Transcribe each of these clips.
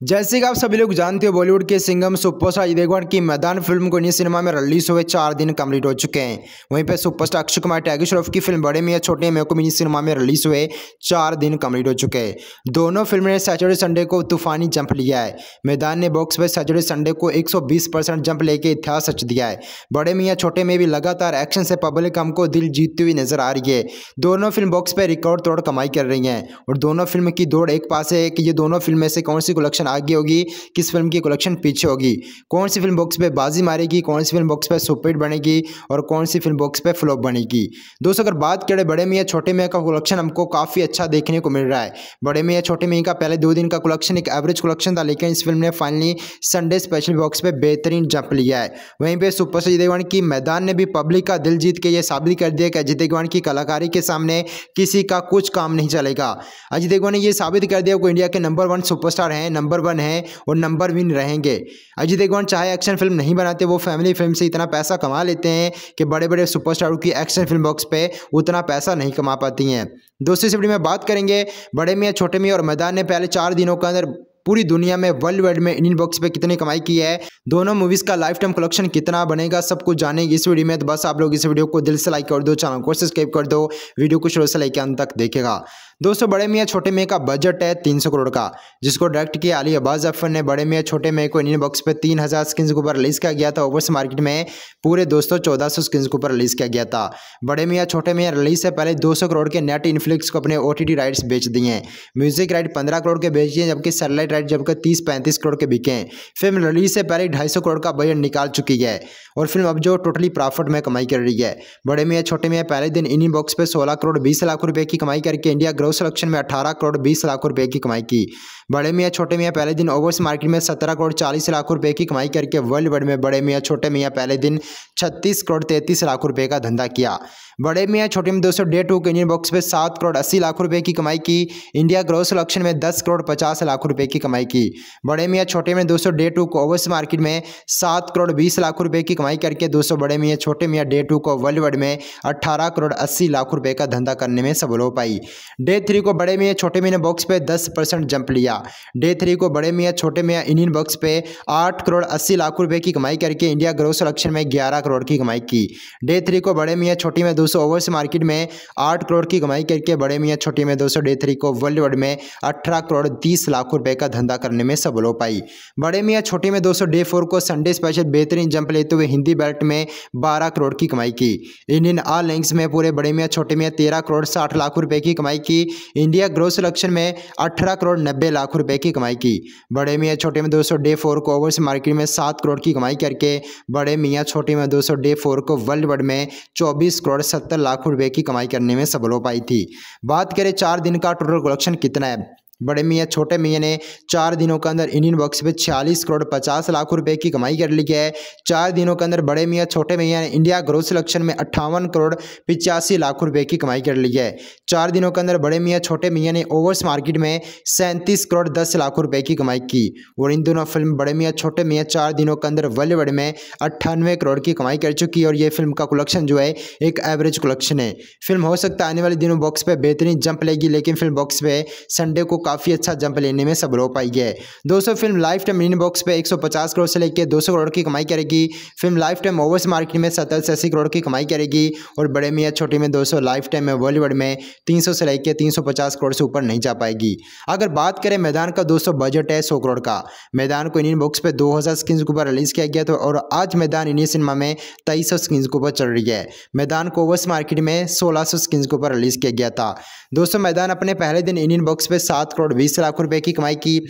जैसे कि आप सभी लोग जानते हो, बॉलीवुड के सिंगम सुपरस्टार अजय देवगन की मैदान फ़िल्म को इंडियन सिनेमा में रिलीज़ हुए चार दिन कंप्लीट हो चुके हैं। वहीं पर सुपरस्टार अक्षय कुमार, टैगर श्रॉफ की फ़िल्म बड़े मियाँ छोटे मियाँ को मिनी सिनेमा में रिलीज़ हुए चार दिन कंप्लीट हो चुके हैं। दोनों फ़िल्म ने सैटरडे संडे को तूफानी जंप लिया है। मैदान ने बॉक्स पर सैटरडे संडे को एक जंप लेके इतिहास रच दिया है। बड़े मियाँ छोटे में भी लगातार एक्शन से पब्लिक हमको दिल जीतती हुई नज़र आ रही है। दोनों फ़िल्म बॉक्स पर रिकॉर्ड तोड़ कमाई कर रही है और दोनों फ़िल्म की दौड़ एक पास है कि ये दोनों फ़िल्म में से कौन सी कलेक्शन आगे होगी, किस फ़िल्म की कलेक्शन पीछे होगी? कौन सी फ़िल्म बॉक्स पे बाजी मारेगी, कौन सी फ़िल्म बॉक्स पे सुपरहिट बनेगी और कौन सी फ़िल्म बॉक्स पे फ्लॉप बनेगी? दोस्तों, अगर बात करें बड़े मियाँ, छोटे मियाँ का कलेक्शन हमको काफ़ी अच्छा देखने को मिल रहा है। बड़े मियाँ, छोटे मियाँ का पहले दो दिन का कलेक्शन एक एवरेज कलेक्शन था, लेकिन इस फ़िल्म ने फाइनली संडे स्पेशल बॉक्स पे बेहतरीन जंप लिया है। वहीं पर सुपर देवगन की मैदान ने भी पब्लिक का दिल जीत के ये साबित कर दिया कि अजय देवगन की कलाकारी के सामने किसी का कुछ काम नहीं चलेगा। अजय देवगन ने यह साबित कर दिया वो इंडिया के नंबर वन सुपरस्टार हैं नंबर वन है और नंबर विन रहेंगे। अजय देवगन चाहे एक्शन फ़िल्म नहीं बनाते, वो फैमिली फ़िल्म से इतना पैसा कमा लेते हैं कि बड़े बड़े सुपरस्टारों की एक्शन फ़िल्म बॉक्स पे उतना पैसा नहीं कमा पाती हैं। दोस्तों इस में बात करेंगे। बड़े मियाँ, छोटे मियाँ और मैदान ने पहले चार दिनों के अंदर पूरी दुनिया में वर्ल्ड वाइड में इंडियन बॉक्स पे कितनी कमाई की है। दोनों मूवीज़ का लाइफ टाइम कलेक्शन कितना बनेगा, सब कुछ जानेंगे इस वीडियो में। तो बस आप लोग इस वीडियो को दिल से लाइक कर दो चैनल को सब्सक्राइब कर दो। वीडियो को शुरू से लेकर अंत तक देखेगा। दोस्तों, बड़े मियाँ, छोटे मियाँ का बजट है तीन सौ करोड़ का, जिसको डायरेक्ट किया अली अब्बास ज़फ़र ने। बड़े मियाँ, छोटे मियाँ को इंडियन बॉक्स पे तीन हज़ार स्क्रीन के ऊपर रिलीज़ किया गया था। ओवर्स मार्केट में पूरे दोस्तों, चौदह सौ स्क्रीन के ऊपर रिलीज़ किया गया था। बड़े मियाँ, छोटे मियाँ रिलीज़ से पहले दो सौ करोड़ के नेट इन्फ्लिक्स को अपने ओ राइट्स बेच दिए। हैं म्यूज़िक राइट पंद्रह करोड़ के बेच दिए, जबकि सैटेलाइट राइट जबकि तीस पैंतीस करोड़ के बिके। हैं फ़िल्म रिलीज़ से पहले ढाई सौ करोड़ का बजट निकाल चुकी है और फ़िल्म अब जो टोटली प्रॉफिट में कमाई कर रही है। बड़े मियाँ, छोटे मियाँ, पहले दिन इंडियन बॉक्स पे सोलह करोड़, बीस लाख रुपये की कमाई करके इंडिया सिलेक्शन में अठारह करोड़ बीस लाख रुपए की कमाई की। बड़े मियाँ, छोटे मियाँ, पहले दिन ओवर्स मार्केट में सत्रह करोड़ चालीस लाख रुपए की कमाई करके वर्ल्ड वाइड में बड़े मियाँ, छोटे मियाँ, पहले दिन छत्तीस करोड़ तैंतीस लाख रुपए का धंधा किया। बड़े मियाँ, छोटे में दोस्तों, डे टू के इंडियन बॉक्स पे सात करोड़ अस्सी लाख रुपए की कमाई की। इंडिया ग्रोस सिलेक्शन में दस करोड़ पचास लाख रुपए की कमाई की। बड़े मियाँ, छोटे में दोस्तों, डे टू को ओवर्स मार्केट में सात करोड़ बीस लाख रुपए की कमाई करके दोस्तों, बड़े मियाँ, छोटे मियाँ, डे टू को वर्ल्ड वाइड में अट्ठारह करोड़ अस्सी लाख रुपए का धंधा करने में सफल हो पाई। डे थ्री को बड़े मियाँ छोटे मियाँ बॉक्स पे दस परसेंट जंप लिया। डे थ्री को बड़े मियाँ छोटे मियाँ इंडियन बॉक्स पे आठ करोड़ अस्सी लाख रुपए की कमाई करके इंडिया ग्रोथ सिलेक्शन में ग्यारह करोड़ की कमाई की। डे थ्री को बड़े मियाँ छोटी में दोस्तों ओवर्स मार्केट में आठ करोड़ की कमाई करके बड़े मियाँ छोटी में दोस्तों डे थ्री को वर्ल्ड वाइड में अठारह करोड़ तीस लाख रुपए का धंधा करने में सफल हो पाई। बड़े मियाँ छोटी में दोस्तों डे फोर को संडे स्पेशल बेहतरीन जंप लेते हुए हिंदी बेल्ट में बारह करोड़ की कमाई की। इंडियन आल लिंक्स में पूरे बड़े मियाँ छोटे मियाँ तेरह करोड़ साठ लाख रुपए की कमाई की। इंडिया ग्रोथ सिलेक्शन में अठारह करोड़ नब्बे लाख रुपए की कमाई की। बड़े मियाँ, छोटे में दोस्तों डे फोर को ओवर्स मार्केट में सात करोड़ की कमाई करके, बड़े मियाँ, छोटे में दोस्तों डे फोर को वर्ल्ड वाइड में चौबीस करोड़ सत्तर लाख रुपए की कमाई करने में सफल हो पाई थी। बात करें चार दिन का टोटल कलेक्शन कितना है? बड़े मियाँ, छोटे मियाँ ने चार दिनों के अंदर इंडियन बॉक्स पे छियालीस करोड़ पचास लाख रुपए की कमाई कर ली है। चार दिनों के अंदर बड़े मियाँ, छोटे मियाँ ने इंडिया ग्रोथ सिलेक्शन में अट्ठावन करोड़ पिचासी लाख रुपए की कमाई कर ली है। चार दिनों के अंदर बड़े मियाँ, छोटे मियाँ ने ओवर्स मार्केट में सैंतीस करोड़ दस लाख रुपए की कमाई की। और इन दोनों फ़िल्म बड़े मियाँ, छोटे मियाँ चार दिनों के अंदर वर्ल्ड में अट्ठानवे करोड़ की कमाई कर चुकी है और ये फ़िल्म का कलेक्शन जो है, एक एवरेज कलेक्शन है। फ़िल्म हो सकता है आने वाले दिनों बॉक्स पर बेहतरीन जंप लेगी, लेकिन फ़िल्म बॉक्स पे संडे को काफ़ी अच्छा जंप लेने में सफल हो पाई है। दोस्तों, फ़िल्म लाइफ टाइम मिनी बॉक्स पे 150 करोड़ से लेकर 200 करोड़ की कमाई करेगी। Film lifetime overseas market में सत्तर से अस्सी करोड़ की कमाई करेगी और बड़े में या छोटे में दोस्तों लाइफ टाइम में बॉलीवुड में तीन सौ से लेकर तीन सौ पचास करोड़ से ऊपर नहीं जा पाएगी। अगर बात करें मैदान का, दोस्तों बजट है सौ करोड़ का। मैदान को इंडियन बॉक्स पर दो हज़ार के ऊपर रिलीज़ किया गया था और आज मैदान इंडियन सिनेमा में तेईस सौ स्क्रीन के ऊपर चल रही है। मैदान को ओवर्स मार्केट में सोलह सौ स्क्रीन के ऊपर रिलीज़ किया गया था। दोस्तों, मैदान अपने पहले दिन इंडियन बॉक्स पे सात करोड़ बीस लाख रुपए की कमाई की।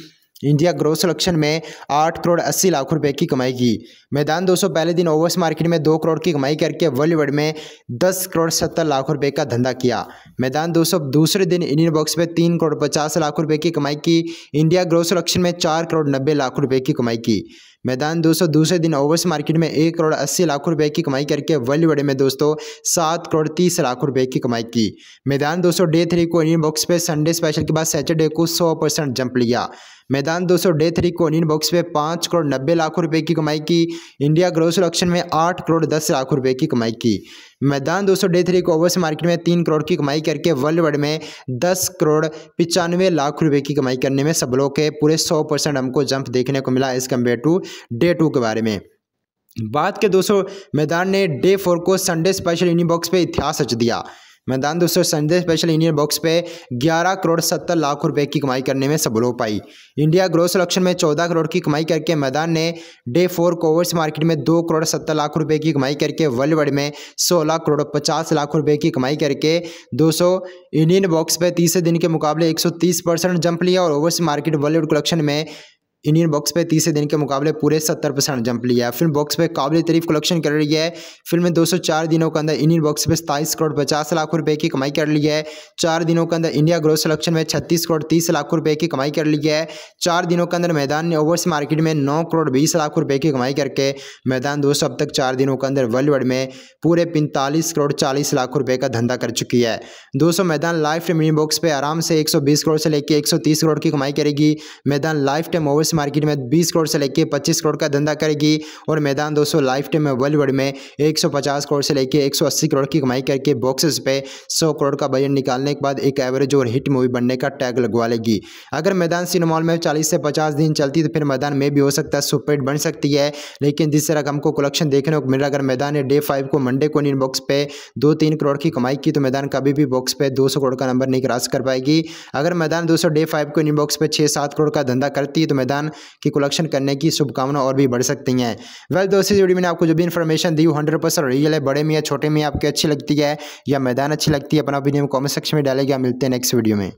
इंडिया ग्रोथ सिलेक्शन में आठ करोड़ अस्सी लाख रुपए की कमाई की। मैदान दोस्तों पहले दिन ओवर्स मार्केट में दो करोड़ की कमाई करके वर्ल्ड में दस करोड़ सत्तर लाख रुपए का धंधा किया। मैदान दोस्तों दूसरे दिन इंडियन बॉक्स में तीन करोड़ पचास लाख रुपए की कमाई की। इंडिया ग्रोथ सिलेक्शन में चार करोड़ नब्बे लाख रुपए की कमाई की। मैदान दोस्तों, दूसरे दिन ओवर्स मार्केट में एक करोड़ अस्सी लाख रुपए की कमाई करके वर्ल्ड वाइड में दोस्तों, सात करोड़ तीस लाख रुपए की कमाई की। मैदान दोस्तों डे थ्री को इंडियन बॉक्स पे संडे स्पेशल के बाद सैटरडे को सौ परसेंट जंप लिया। मैदान दोस्तों डे थ्री को इंडियन बॉक्स पे पाँच करोड़ नब्बे लाख रुपए की कमाई की। इंडिया ग्रोस ऑक्शन में आठ करोड़ दस लाख रुपए की कमाई की। मैदान दोस्तों डे थ्री को ओवरसीज मार्केट में तीन करोड़ की कमाई करके वर्ल्ड वाइड में दस करोड़ पचानवे लाख रुपए की कमाई करने में सब लोग के पूरे सौ परसेंट हमको जंप देखने को मिला as compare to day two के बारे में। बात के दोस्तों, मैदान ने डे फोर को संडे स्पेशल इनिंग बॉक्स पे इतिहास रच दिया। मैदान दोस्तों संडे स्पेशल इंडियन बॉक्स पे 11 करोड़ 70 लाख रुपए की कमाई करने में सफल हो पाई। इंडिया ग्रोथ इलेक्शन में 14 करोड़ की कमाई करके मैदान ने डे फोर कोवर्स मार्केट में 2 करोड़ 70 लाख रुपए की कमाई करके वर्ल्ड वाइड में 16 करोड़ 50 लाख रुपए की कमाई करके 200 इंडियन बॉक्स पे तीसरे दिन के मुकाबले 130 परसेंट जंप लिया और ओवरसीज मार्केट वर्ल्ड कलेक्शन में इंडियन बॉक्स पे तीसरे दिन के मुकाबले पूरे सत्तर परसेंट जंप लिया है। फ़िल्म बॉक्स पे काबिल तरीफ कलेक्शन कर रही है। फ़िल्म में 204 दिनों के अंदर इंडियन बॉक्स पे सताईस करोड़ पचास लाख रुपए की कमाई कर ली है। चार दिनों के अंदर इंडिया ग्रोथ सिलेक्शन में छत्तीस करोड़ तीस लाख रुपए की कमाई कर ली है। चार दिनों के अंदर मैदान ने ओवर्स मार्केट में नौ करोड़ बीस लाख रुपए की कमाई करके मैदान दोस्तों अब तक चार दिनों के अंदर वर्ल्ड में पूरे पैंतालीस करोड़ चालीस लाख रुपए का धंधा कर चुकी है। दोस्तों मैदान लाइफ टाइम इंडियन बॉक्स पे आराम से एक सौ बीस करोड़ से लेकर एक सौ तीस करोड़ की कमाई करेगी। मैदान लाइफ टाइम ओवरस मार्केट में बीस करोड़ से लेकर पच्चीस करोड़ का धंधा करेगी और मैदान दोस्तों, लाइफ टाइम में वर्ल्ड वर्ल्ड में 150 करोड़ से लेकर 180 करोड़ की कमाई करके बॉक्सेस पे 100 करोड़ का बजट निकालने के बाद एक एवरेज और हिट मूवी बनने का टैग लगवा लेगी। अगर मैदान सिनेमॉल में चालीस से पचास दिन चलती तो फिर मैदान में भी हो सकता है सुपरहिट बन सकती है। लेकिन जिस तरह हमको कलेक्शन देखने को मिल अगर मैदान ने डे फाइव को मंडे को इन बॉक्स पे दो तीन करोड़ की कमाई की तो मैदान कभी भी बॉक्स पे दो सौ करोड़ का नंबर नहीं क्रॉस कर पाएगी। अगर मैदान दोस्तों डे फाइव को इन बॉक्स पे छः सात करोड़ का धंधा करती है तो मैदान की कलेक्शन करने की शुभकामना और भी बढ़ सकती हैं। वेल दोस्तों, इस वीडियो में आपको जो भी इन्फॉर्मेशन दी हंड्रेड परसेंट रियल है। बड़े में या छोटे में आपकी अच्छी लगती है या मैदान अच्छी लगती है, अपना ओपिनियन कॉमेंट सेक्शन में डालेगा। मिलते हैं नेक्स्ट वीडियो में।